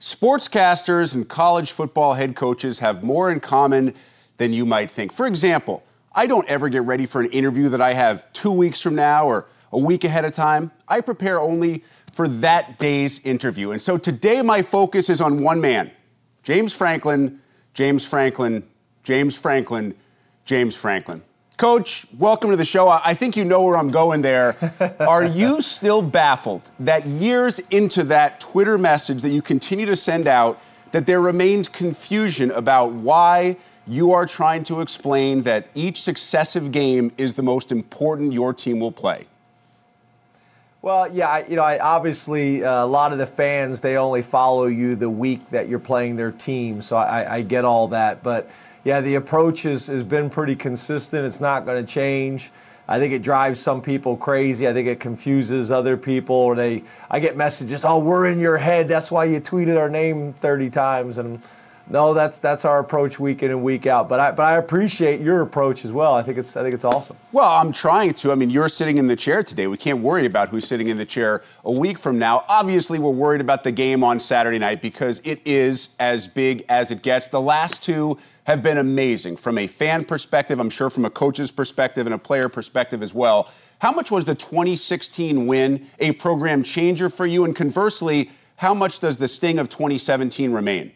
Sportscasters and college football head coaches have more in common than you might think. For example, I don't ever get ready for an interview that I have two weeks from now or a week ahead of time. I prepare only for that day's interview. And so today, my focus is on one man James Franklin, James Franklin, James Franklin, James Franklin. Coach, welcome to the show. I think you know where I'm going there. Are you still baffled that years into that Twitter message that you continue to send out, that there remains confusion about why you are trying to explain that each successive game is the most important your team will play? Well, yeah, I, you know, I, obviously uh, a lot of the fans they only follow you the week that you're playing their team, so I, I get all that, but yeah, the approach is, has been pretty consistent. It's not going to change. I think it drives some people crazy. I think it confuses other people. Or they, I get messages, "Oh, we're in your head. That's why you tweeted our name 30 times." And no, that's that's our approach week in and week out. But I but I appreciate your approach as well. I think it's I think it's awesome. Well, I'm trying to. I mean, you're sitting in the chair today. We can't worry about who's sitting in the chair a week from now. Obviously, we're worried about the game on Saturday night because it is as big as it gets. The last two have been amazing from a fan perspective, I'm sure from a coach's perspective and a player perspective as well. How much was the 2016 win a program changer for you? And conversely, how much does the sting of 2017 remain?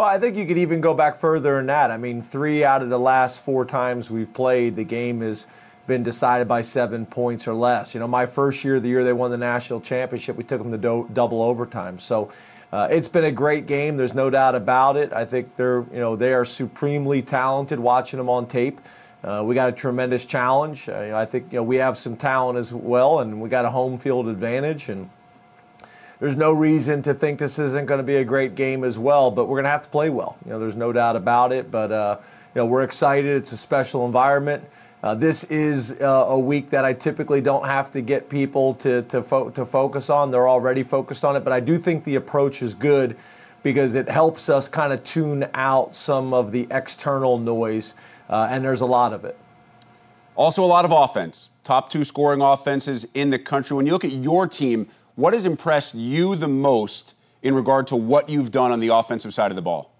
Well, I think you could even go back further than that. I mean, three out of the last four times we've played, the game has been decided by seven points or less. You know, my first year, the year they won the national championship, we took them to do- double overtime. So uh, it's been a great game. There's no doubt about it. I think they're, you know, they are supremely talented. Watching them on tape, uh, we got a tremendous challenge. Uh, you know, I think you know we have some talent as well, and we got a home field advantage and there's no reason to think this isn't going to be a great game as well. But we're going to have to play well. You know, there's no doubt about it. But uh, you know, we're excited. It's a special environment. Uh, this is uh, a week that I typically don't have to get people to to, fo- to focus on. They're already focused on it. But I do think the approach is good because it helps us kind of tune out some of the external noise, uh, and there's a lot of it. Also, a lot of offense. Top two scoring offenses in the country. When you look at your team, what has impressed you the most in regard to what you've done on the offensive side of the ball?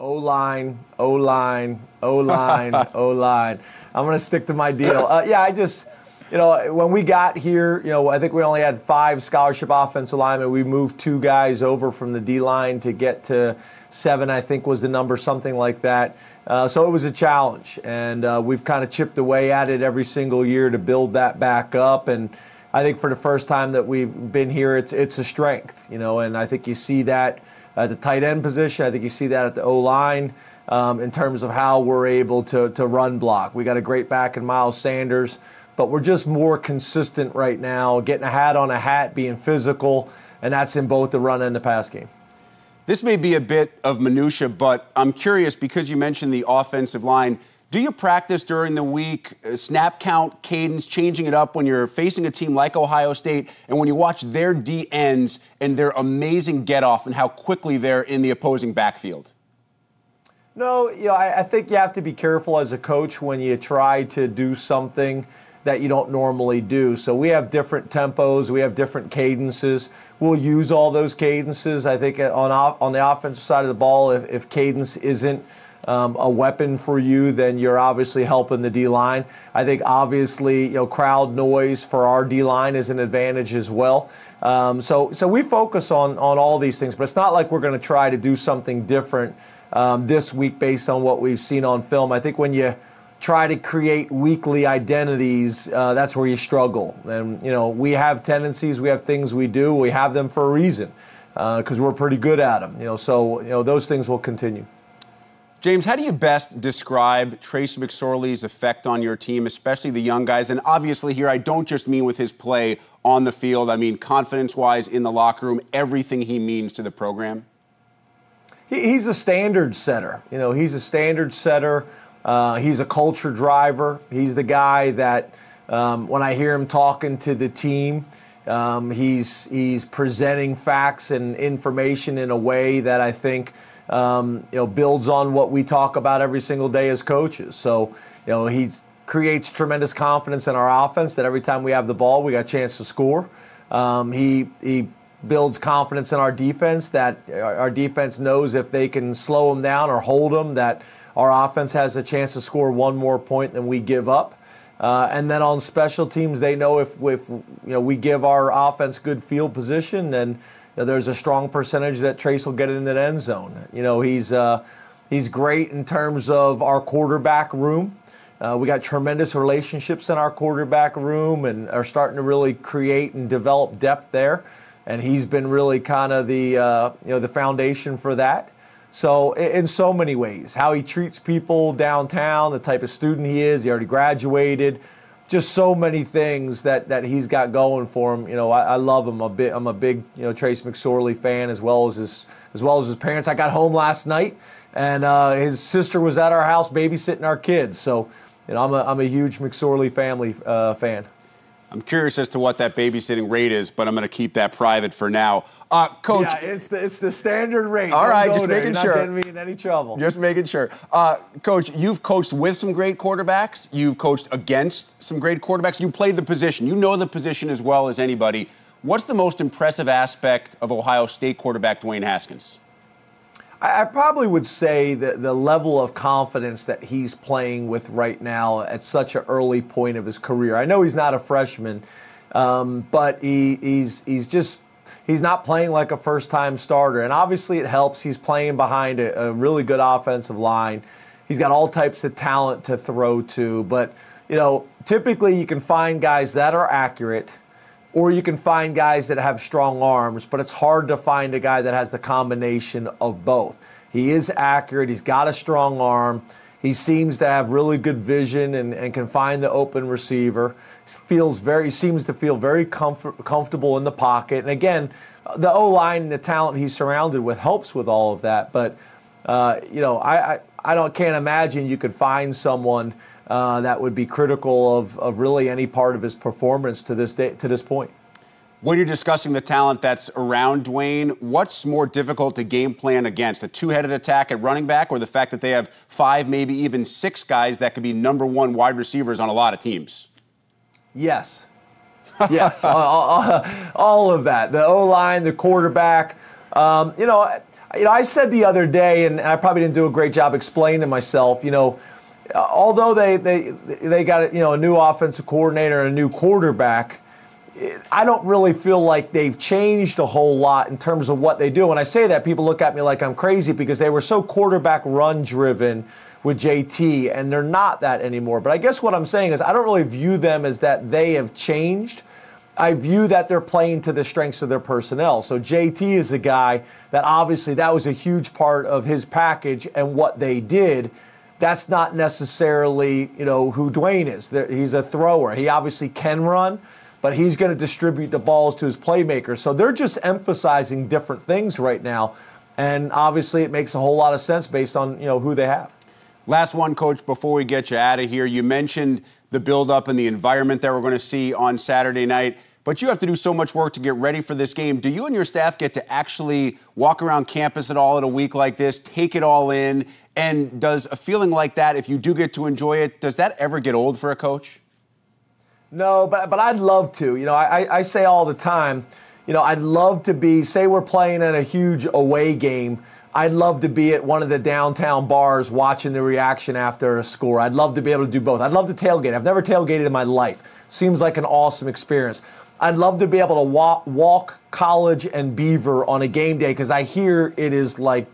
O line, O line, O line, O line. I'm going to stick to my deal. Uh, yeah, I just, you know, when we got here, you know, I think we only had five scholarship offensive linemen. We moved two guys over from the D line to get to seven, I think was the number, something like that. Uh, so it was a challenge, and uh, we've kind of chipped away at it every single year to build that back up. And I think for the first time that we've been here, it's it's a strength, you know, and I think you see that at the tight end position. I think you see that at the O line um, in terms of how we're able to to run block. We got a great back in Miles Sanders, but we're just more consistent right now, getting a hat on a hat, being physical, and that's in both the run and the pass game. This may be a bit of minutia, but I'm curious because you mentioned the offensive line do you practice during the week, uh, snap count, cadence, changing it up when you're facing a team like Ohio State and when you watch their D ends and their amazing get off and how quickly they're in the opposing backfield? No, you know, I, I think you have to be careful as a coach when you try to do something that you don't normally do. So we have different tempos, we have different cadences. We'll use all those cadences. I think on on the offensive side of the ball, if, if cadence isn't um, a weapon for you, then you're obviously helping the D line. I think obviously, you know, crowd noise for our D line is an advantage as well. Um, so, so we focus on on all these things, but it's not like we're going to try to do something different um, this week based on what we've seen on film. I think when you try to create weekly identities, uh, that's where you struggle. And you know, we have tendencies, we have things we do, we have them for a reason because uh, we're pretty good at them. You know, so you know those things will continue. James, how do you best describe Trace McSorley's effect on your team, especially the young guys? And obviously, here I don't just mean with his play on the field, I mean confidence wise in the locker room, everything he means to the program. he's a standard setter. You know, he's a standard setter. Uh, he's a culture driver. He's the guy that, um, when I hear him talking to the team, um, he's he's presenting facts and information in a way that I think um, you know, builds on what we talk about every single day as coaches. So, you know, he creates tremendous confidence in our offense that every time we have the ball, we got a chance to score. Um, he he builds confidence in our defense that our defense knows if they can slow them down or hold them, that our offense has a chance to score one more point than we give up. Uh, and then on special teams, they know if, if you know we give our offense good field position, then you know, there's a strong percentage that Trace will get in the end zone. You know, he's uh, he's great in terms of our quarterback room. Uh, we got tremendous relationships in our quarterback room and are starting to really create and develop depth there. And he's been really kind of the uh, you know the foundation for that. So in so many ways, how he treats people downtown, the type of student he is, he already graduated, just so many things that, that he's got going for him. You know, I, I love him a bit. I'm a big you know Trace McSorley fan as well as his as well as his parents. I got home last night and uh, his sister was at our house babysitting our kids. So you know, I'm a, I'm a huge McSorley family uh, fan. I'm curious as to what that babysitting rate is, but I'm going to keep that private for now. Uh, Coach, yeah, it's the it's the standard rate. All Don't right, just there. making You're sure. Not getting me in any trouble. Just making sure. Uh, Coach, you've coached with some great quarterbacks. You've coached against some great quarterbacks. You played the position. You know the position as well as anybody. What's the most impressive aspect of Ohio State quarterback Dwayne Haskins? I, I probably would say that the level of confidence that he's playing with right now at such an early point of his career. I know he's not a freshman, um, but he, he's he's just he's not playing like a first time starter. And obviously, it helps. He's playing behind a, a, really good offensive line. He's got all types of talent to throw to. But, you know, typically you can find guys that are accurate, or you can find guys that have strong arms, but it's hard to find a guy that has the combination of both. He is accurate, he's got a strong arm. He seems to have really good vision and, and can find the open receiver. Feels very, seems to feel very comfort, comfortable in the pocket. And again, the O line and the talent he's surrounded with helps with all of that. But uh, you know, I, I, I don't can't imagine you could find someone uh, that would be critical of, of really any part of his performance to this day to this point. When you're discussing the talent that's around Dwayne, what's more difficult to game plan against? A two headed attack at running back, or the fact that they have five, maybe even six guys that could be number one wide receivers on a lot of teams? Yes. Yes. all, all, all, of that. The O line, the quarterback. Um, you, know, you know, I said the other day, and I probably didn't do a great job explaining myself, you know, although they, they, they got you know, a new offensive coordinator and a new quarterback I don't really feel like they've changed a whole lot in terms of what they do. When I say that, people look at me like I'm crazy because they were so quarterback run driven with JT, and they're not that anymore. But I guess what I'm saying is I don't really view them as that they have changed. I view that they're playing to the strengths of their personnel. So JT is a guy that obviously that was a huge part of his package and what they did. That's not necessarily, you know, who Dwayne is. He's a thrower. He obviously can run but he's going to distribute the balls to his playmakers. So they're just emphasizing different things right now. And obviously, it makes a whole lot of sense based on you know who they have. Last one, coach, before we get you out of here. You mentioned the buildup and the environment that we're going to see on Saturday night, but you have to do so much work to get ready for this game. Do you and your staff get to actually walk around campus at all in a week like this, take it all in? And does a feeling like that, if you do get to enjoy it, does that ever get old for a coach? No, but but I'd love to. You know, I, I say all the time, you know, I'd love to be. Say we're playing in a huge away game. I'd love to be at one of the downtown bars watching the reaction after a score. I'd love to be able to do both. I'd love to tailgate. I've never tailgated in my life. Seems like an awesome experience. I'd love to be able to walk, walk college and Beaver on a game day because I hear it is like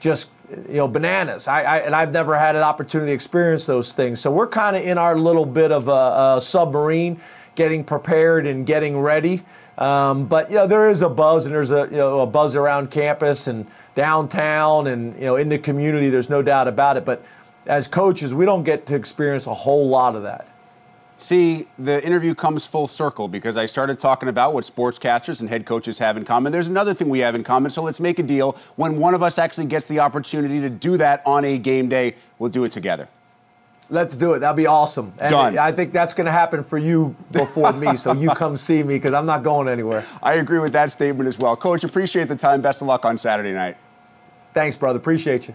just you know bananas. I, I, and I've never had an opportunity to experience those things. So we're kind of in our little bit of a, a, submarine, getting prepared and getting ready. Um, but you know there is a buzz and there's a you know a buzz around campus and downtown and you know in the community. There's no doubt about it. But as coaches, we don't get to experience a whole lot of that. See, the interview comes full circle because I started talking about what sportscasters and head coaches have in common. There's another thing we have in common, so let's make a deal. When one of us actually gets the opportunity to do that on a game day, we'll do it together. Let's do it. That'd be awesome. And Done. I think that's going to happen for you before me, so you come see me because I'm not going anywhere. I agree with that statement as well. Coach, appreciate the time. Best of luck on Saturday night. Thanks, brother. Appreciate you.